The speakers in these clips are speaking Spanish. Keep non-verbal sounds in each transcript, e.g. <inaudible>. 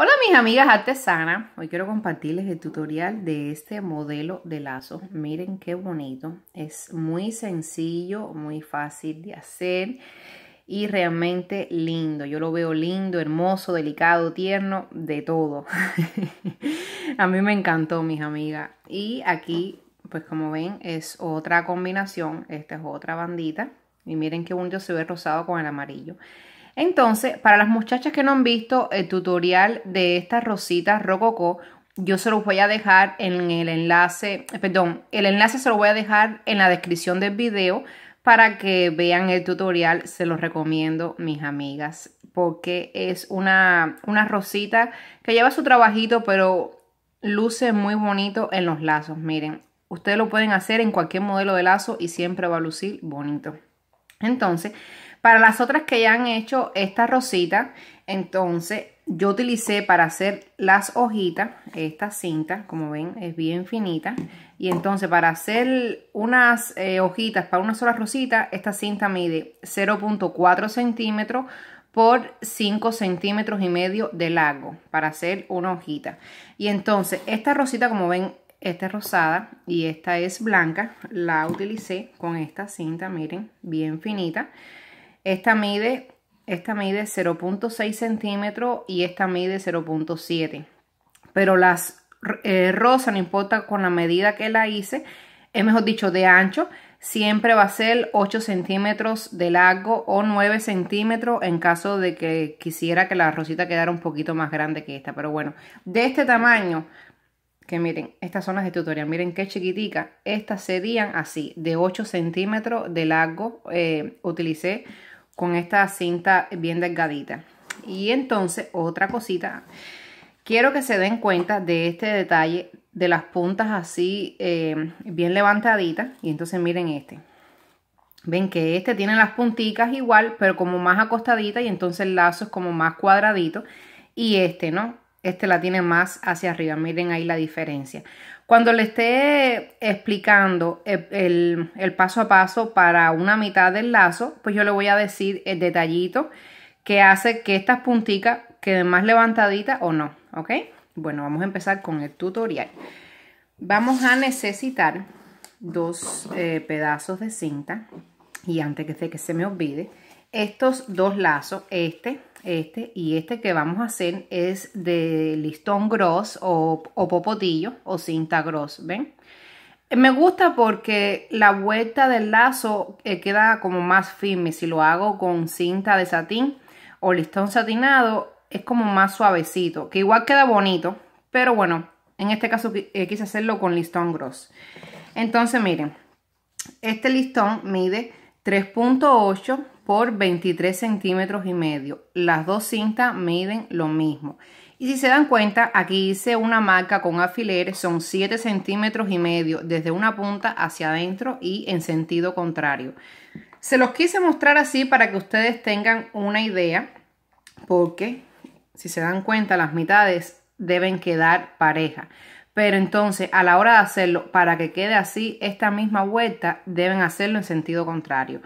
Hola mis amigas artesanas, hoy quiero compartirles el tutorial de este modelo de lazo. Miren qué bonito, es muy sencillo, muy fácil de hacer y realmente lindo. Yo lo veo lindo, hermoso, delicado, tierno, de todo. <laughs> A mí me encantó mis amigas. Y aquí, pues como ven, es otra combinación, esta es otra bandita. Y miren qué bonito se ve rosado con el amarillo. Entonces, para las muchachas que no han visto el tutorial de estas rositas rococó, yo se los voy a dejar en el enlace, perdón, el enlace se lo voy a dejar en la descripción del video para que vean el tutorial, se los recomiendo mis amigas, porque es una, una rosita que lleva su trabajito, pero luce muy bonito en los lazos, miren. Ustedes lo pueden hacer en cualquier modelo de lazo y siempre va a lucir bonito. Entonces, para las otras que ya han hecho esta rosita, entonces yo utilicé para hacer las hojitas, esta cinta, como ven, es bien finita. Y entonces para hacer unas eh, hojitas para una sola rosita, esta cinta mide 0.4 centímetros por 5 centímetros y medio de largo para hacer una hojita. Y entonces esta rosita, como ven, esta es rosada y esta es blanca. La utilicé con esta cinta, miren, bien finita. Esta mide, esta mide 0.6 centímetros y esta mide 0.7. Pero las eh, rosas, no importa con la medida que la hice, es mejor dicho de ancho, siempre va a ser 8 centímetros de largo o 9 centímetros en caso de que quisiera que la rosita quedara un poquito más grande que esta. Pero bueno, de este tamaño, que miren, estas son las de tutorial, miren qué chiquitica, estas serían así, de 8 centímetros de largo, eh, utilicé con esta cinta bien delgadita. Y entonces, otra cosita, quiero que se den cuenta de este detalle de las puntas así eh, bien levantaditas. Y entonces miren este. Ven que este tiene las punticas igual, pero como más acostadita y entonces el lazo es como más cuadradito. Y este, ¿no? Este la tiene más hacia arriba. Miren ahí la diferencia. Cuando le esté explicando el, paso a paso para una mitad del lazo, pues yo le voy a decir el detallito que hace que estas punticas queden más levantaditas o no, ¿ok? Bueno, vamos a empezar con el tutorial. Vamos a necesitar dos eh, pedazos de cinta y antes que, que se me olvide, estos dos lazos, este este y este que vamos a hacer es de listón gros o, popotillo o cinta gros, ¿ven? Me gusta porque la vuelta del lazo eh, queda como más firme. Si lo hago con cinta de satín o listón satinado, es como más suavecito. Que igual queda bonito, pero bueno, en este caso eh, quise hacerlo con listón gros. Entonces, miren, este listón mide 3.8 por 23 centímetros y medio. Las dos cintas miden lo mismo. Y si se dan cuenta, aquí hice una marca con alfileres, son 7 centímetros y medio desde una punta hacia adentro y en sentido contrario. Se los quise mostrar así para que ustedes tengan una idea, porque si se dan cuenta, las mitades deben quedar pareja. Pero entonces, a la hora de hacerlo, para que quede así, esta misma vuelta, deben hacerlo en sentido contrario.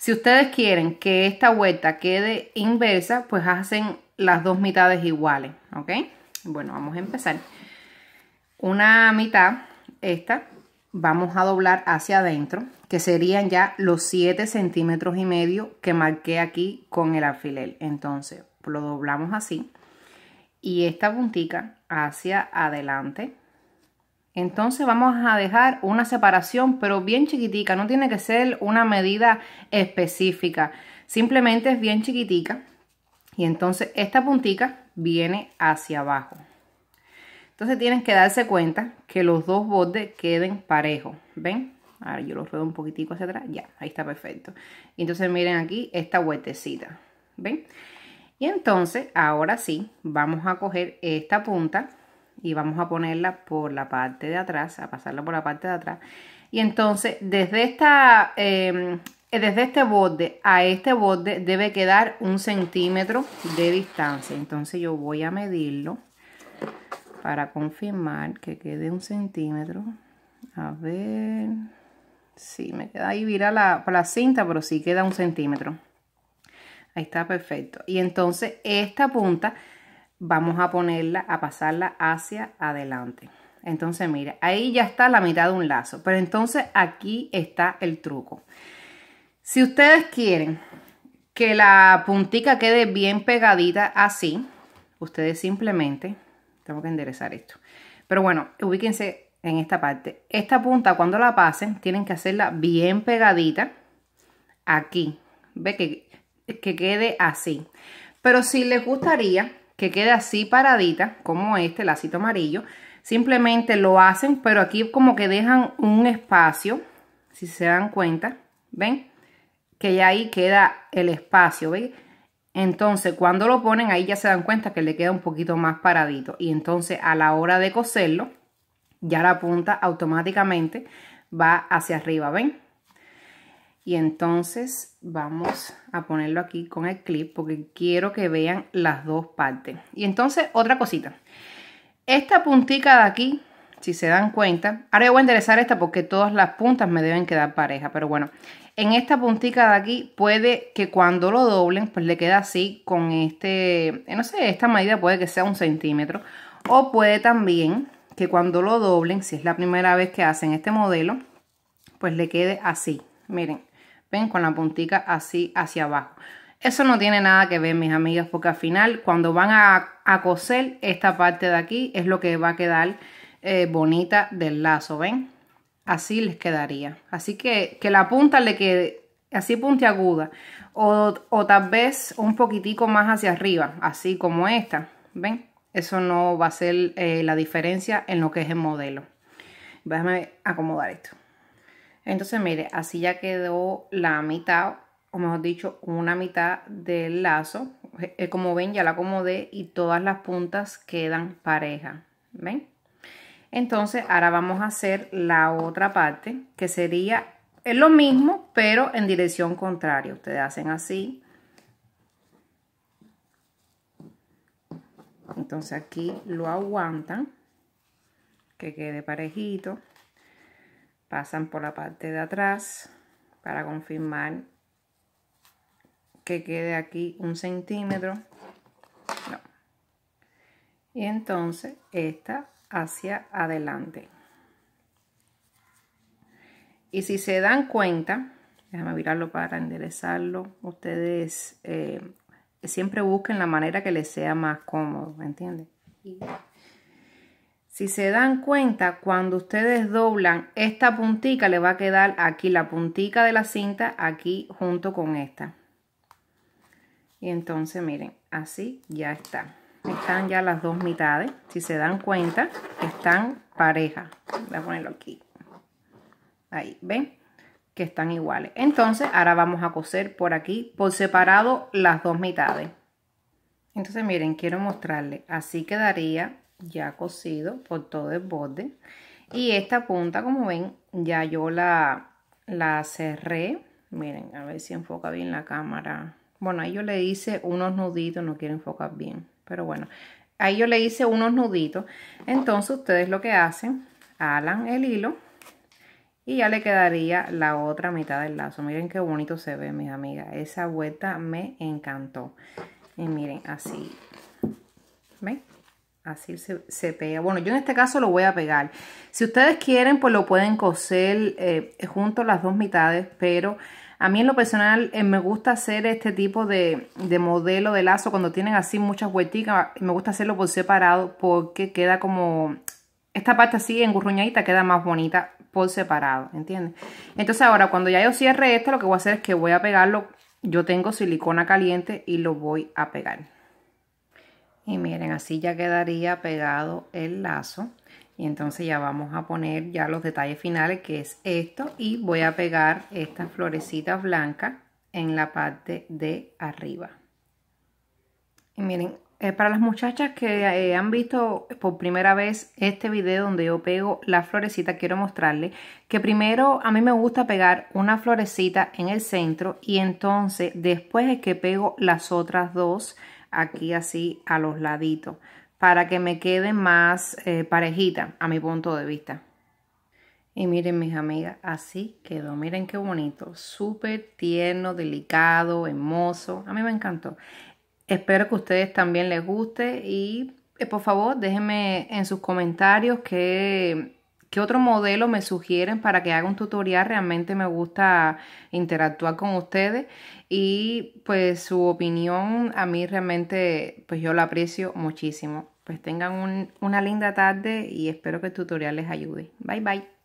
Si ustedes quieren que esta vuelta quede inversa, pues hacen las dos mitades iguales, ¿ok? Bueno, vamos a empezar. Una mitad, esta, vamos a doblar hacia adentro, que serían ya los 7 centímetros y medio que marqué aquí con el alfiler. Entonces, lo doblamos así. Y esta puntica hacia adelante entonces vamos a dejar una separación, pero bien chiquitica. No tiene que ser una medida específica. Simplemente es bien chiquitica. Y entonces esta puntica viene hacia abajo. Entonces tienen que darse cuenta que los dos bordes queden parejos. ¿Ven? Ahora yo los ruedo un poquitico hacia atrás. Ya, ahí está perfecto. entonces miren aquí esta vueltecita. ¿Ven? Y entonces, ahora sí, vamos a coger esta punta y vamos a ponerla por la parte de atrás, a pasarla por la parte de atrás. Y entonces, desde, esta, em, desde este borde a este borde debe quedar un centímetro de distancia. Entonces yo voy a medirlo para confirmar que quede un centímetro. A ver, sí, me queda ahí vira la, la cinta, pero sí queda un centímetro. Ahí está perfecto. Y entonces esta punta vamos a ponerla, a pasarla hacia adelante. Entonces, mire, ahí ya está la mitad de un lazo. Pero entonces aquí está el truco. Si ustedes quieren que la puntica quede bien pegadita así, ustedes simplemente, tengo que enderezar esto. Pero bueno, ubíquense en esta parte. Esta punta cuando la pasen tienen que hacerla bien pegadita aquí. Ve que, que quede así. Pero si les gustaría que quede así paradita, como este lacito amarillo, simplemente lo hacen, pero aquí como que dejan un espacio, si se dan cuenta, ¿ven? Que ya ahí queda el espacio, ¿ven? Entonces, cuando lo ponen, ahí ya se dan cuenta que le queda un poquito más paradito. Y entonces, a la hora de coserlo, ya la punta automáticamente va hacia arriba, ¿ven? Y entonces vamos a ponerlo aquí con el clip porque quiero que vean las dos partes. Y entonces otra cosita. Esta puntica de aquí, si se dan cuenta, ahora voy a enderezar esta porque todas las puntas me deben quedar pareja. Pero bueno, en esta puntica de aquí puede que cuando lo doblen, pues le queda así con este, no sé, esta medida puede que sea un centímetro. O puede también que cuando lo doblen, si es la primera vez que hacen este modelo, pues le quede así. Miren, ven con la puntica así hacia abajo. Eso no tiene nada que ver, mis amigas, porque al final cuando van a, coser esta parte de aquí es lo que va a quedar eh, bonita del lazo, ¿ven? Así les quedaría. Así que que la punta le quede así puntiaguda o, o tal vez un poquitico más hacia arriba, así como esta, ¿ven? Eso no va a ser eh, la diferencia en lo que es el modelo. Déjame acomodar esto. Entonces, mire, así ya quedó la mitad, o mejor dicho, una mitad del lazo. Eh, como ven, ya la acomodé y todas las puntas quedan parejas. ¿Ven? Entonces, ahora vamos a hacer la otra parte, que sería lo mismo, pero en dirección contraria. Ustedes hacen así. Entonces aquí lo aguantan, que quede parejito pasan por la parte de atrás para confirmar que quede aquí un centímetro. Y entonces esta hacia adelante. Y si se dan cuenta déjame mirarlo para enderezarlo ustedes eh, siempre busquen la manera que les sea más cómodo ¿me? Si se dan cuenta, cuando ustedes doblan esta puntica, le va a quedar aquí la puntica de la cinta, aquí junto con esta. Y entonces, miren, así ya está. Están ya las dos mitades. Si se dan cuenta, están parejas. Voy a ponerlo aquí. Ahí, ¿ven? Que están iguales. Entonces, ahora vamos a coser por aquí, por separado, las dos mitades. Entonces, miren, quiero mostrarles. Así quedaría ya cosido por todo el borde. Y esta punta, como ven, ya yo la, la cerré. Miren, a ver si enfoca bien la cámara. Bueno, ahí yo le hice unos nuditos, no quiero enfocar bien. Pero bueno, ahí yo le hice unos nuditos. Entonces ustedes lo que hacen, alan el hilo y ya le quedaría la otra mitad del lazo. Miren qué bonito se ve, mis amigas. Esa vuelta me encantó. Y miren, así. ¿Ven? Así se, pega. Bueno, yo en este caso lo voy a pegar. Si ustedes quieren, pues lo pueden coser eh, junto las dos mitades, pero a mí en lo personal eh, me gusta hacer este tipo de, modelo de lazo cuando tienen así muchas vuelticas. Me gusta hacerlo por separado porque queda como... Esta parte así engurruñadita queda más bonita por separado, ¿entienden? Entonces ahora cuando ya yo cierre esto, lo que voy a hacer es que voy a pegarlo. Yo tengo silicona caliente y lo voy a pegar. Y miren, así ya quedaría pegado el lazo. Y entonces ya vamos a poner ya los detalles finales, que es esto. Y voy a pegar estas florecitas blancas en la parte de arriba. Y miren, eh, para las muchachas que eh, han visto por primera vez este video donde yo pego la florecita, quiero mostrarles que primero a mí me gusta pegar una florecita en el centro y entonces después es que pego las otras dos aquí así a los laditos para que me quede más eh, parejita a mi punto de vista. Y miren mis amigas, así quedó. Miren qué bonito, súper tierno, delicado, hermoso. A mí me encantó. Espero que a ustedes también les guste y eh, por favor déjenme en sus comentarios qué, qué otro modelo me sugieren para que haga un tutorial. Realmente me gusta interactuar con ustedes y pues su opinión a mí realmente pues yo la aprecio muchísimo. Pues tengan una linda tarde y espero que el tutorial les ayude. Bye bye.